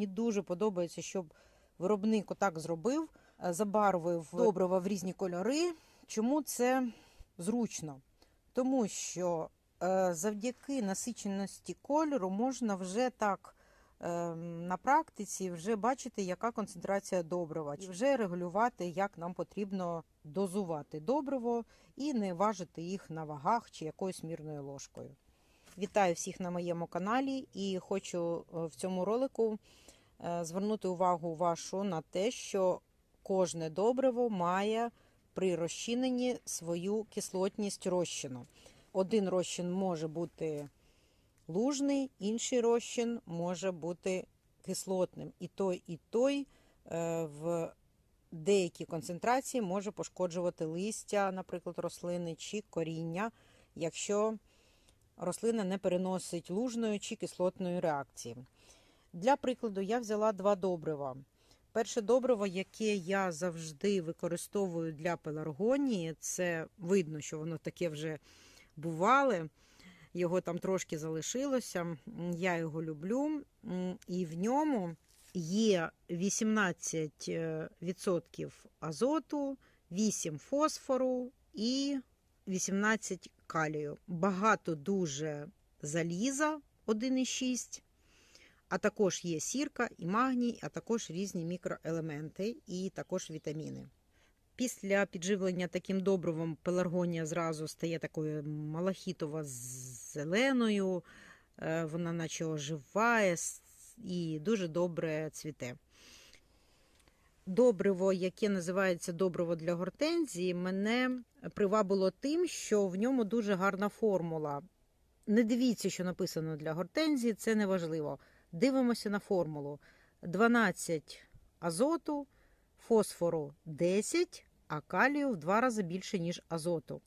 Мені дуже подобається, щоб виробник отак зробив, е, забарвив добрива в різні кольори. Чому це зручно? Тому що е, завдяки насиченості кольору можна вже так е, на практиці вже бачити, яка концентрація добрива, і вже регулювати, як нам потрібно дозувати добриво і не важити їх на вагах чи якоюсь мірною ложкою. Вітаю всіх на моєму каналі і хочу е, в цьому ролику е, звернути увагу вашу на те, що кожне добриво має при розчиненні свою кислотність розчину. Один розчин може бути лужний, інший розчин може бути кислотним. І той, і той е, в деякій концентрації може пошкоджувати листя, наприклад, рослини чи коріння, якщо рослина не переносить лужної чи кислотної реакції. Для прикладу, я взяла два добрива. Перше добриво, яке я завжди використовую для пеларгонії, це видно, що воно таке вже бувале. Його там трошки залишилося. Я його люблю, і в ньому є 18% азоту, 8 фосфору і 18 калію. Багато дуже заліза 1,6, а також є сірка і магній, а також різні мікроелементи і також вітаміни. Після підживлення таким добривом пеларгонія зразу стає такою малахітово зеленою, е, вона наче оживає і дуже добре цвіте. Добриво, яке називається добриво для гортензії, мене привабило тим, що в ньому дуже гарна формула. Не дивіться, що написано для гортензії, це не важливо. Дивимося на формулу: 12 азоту, фосфору 10, а калію в два рази більше, ніж азоту.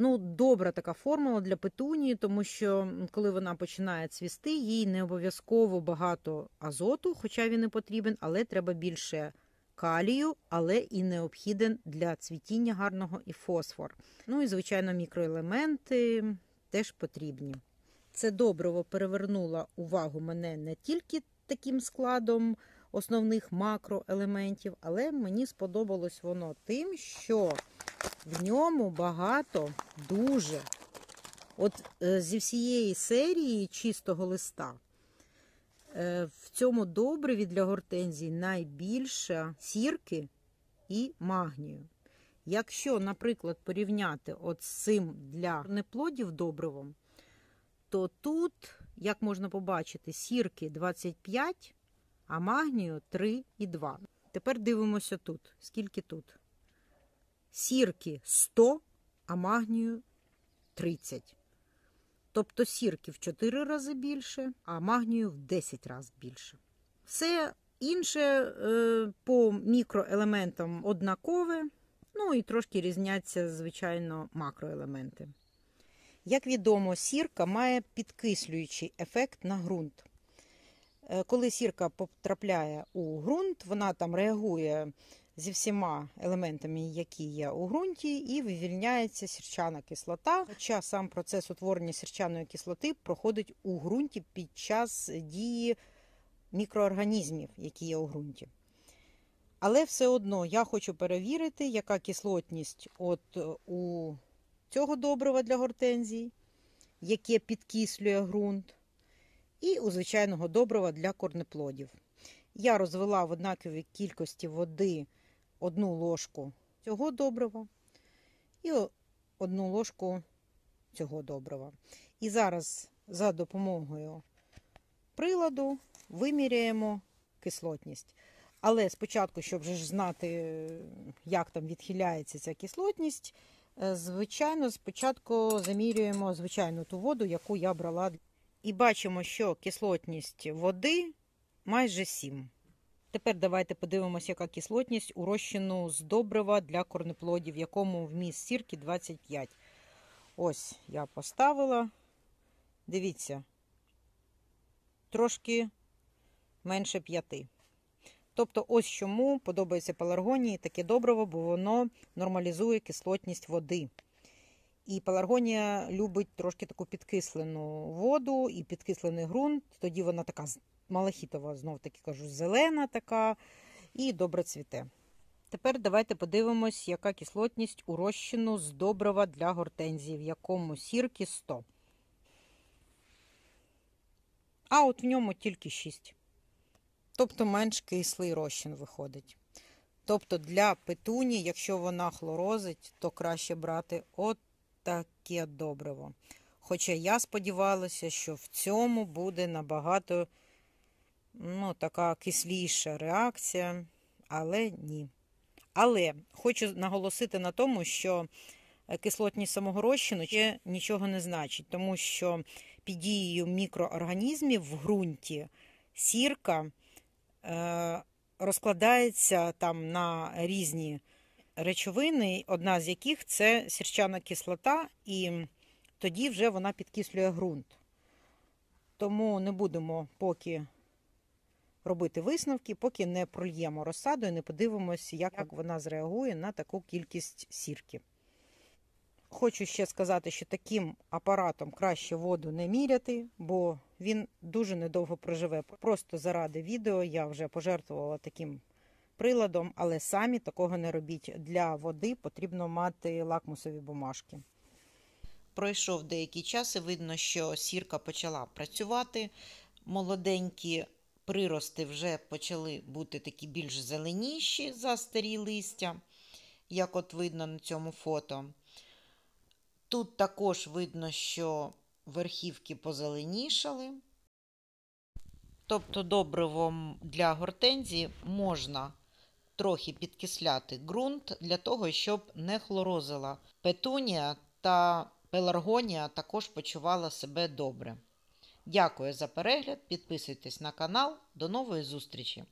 Ну, добра така формула для петунії, тому що коли вона починає цвісти, їй не обов'язково багато азоту, хоча він і потрібен, але треба більше калію, але і необхіден для цвітіння гарного і фосфор. Ну і, звичайно, мікроелементи теж потрібні. Це добриво перевернуло увагу мене не тільки таким складом основних макроелементів, але мені сподобалось воно тим, що в ньому багато дуже от е, зі всієї серії чистого листа. Е, в цьому добриві для гортензій найбільше сірки і магнію. Якщо, наприклад, порівняти от з цим для неплодів добривом, то тут, як можна побачити, сірки 25, а магнію 3,2. Тепер дивимося тут. Скільки тут? Сірки 100, а магнію 30. Тобто сірки в 4 рази більше, а магнію в 10 разів більше. Все інше е, по мікроелементам однакове, ну і трошки різняться, звичайно, макроелементи. Як відомо, сірка має підкислюючий ефект на ґрунт. Е, коли сірка потрапляє у ґрунт, вона там реагує зі всіма елементами, які є у ґрунті, і вивільняється сірчана кислота. Хоча сам процес утворення сірчаної кислоти проходить у ґрунті під час дії мікроорганізмів, які є у ґрунті. Але все одно я хочу перевірити, яка кислотність от е, у цього добрива для гортензій, яке підкислює ґрунт, і у звичайного добрива для корнеплодів. Я розвела в однаковій кількості води одну ложку цього добрива і одну ложку цього добрива. І зараз за допомогою приладу виміряємо кислотність. Але спочатку, щоб вже знати, як там відхиляється ця кислотність, е, звичайно, спочатку замірюємо звичайну ту воду, яку я брала. І бачимо, що кислотність води майже 7. Тепер давайте подивимося, яка кислотність у розчину з добрива для корнеплодів, в якому вміст сірки 25. Ось я поставила. Дивіться, трошки менше 5. Тобто, ось чому подобається пеларгонії таке добриво, бо воно нормалізує кислотність води. І пеларгонія любить трошки таку підкислену воду і підкислений ґрунт, тоді вона така малахітова, знов таки кажу, зелена така і добре цвіте. Тепер давайте подивимось, яка кислотність у розчину з добрива для гортензії, в якому сірки 100. А от в ньому тільки 6. Тобто менш кислий розчин виходить. Тобто для петуні, якщо вона хлорозить, то краще брати от таке добриво. Хоча я сподівалася, що в цьому буде набагато ну, така кисліша реакція, але ні. Але хочу наголосити на тому, що кислотність самого розчину ще нічого не значить, тому що під дією мікроорганізмів в ґрунті сірка е, розкладається там на різні речовини, одна з яких це сірчана кислота, і тоді вже вона підкислює ґрунт. Тому не будемо поки робити висновки, поки не прольємо розсаду і не подивимося, як вона зреагує на таку кількість сірки. Хочу ще сказати, що таким апаратом краще воду не міряти, бо він дуже недовго проживе. Просто заради відео я вже пожертвувала таким приладом, але самі такого не робіть. Для води потрібно мати лакмусові бумажки. Пройшов деякий час і видно, що сірка почала працювати. Молоденькі прирости вже почали бути такі більш зеленіші за старі листя, як от видно на цьому фото. Тут також видно, що верхівки позеленішали. Тобто добривом для гортензії можна трохи підкисляти ґрунт для того, щоб не хлорозила петунія та пеларгонія також почувала себе добре. Дякую за перегляд, підписуйтесь на канал. До нової зустрічі!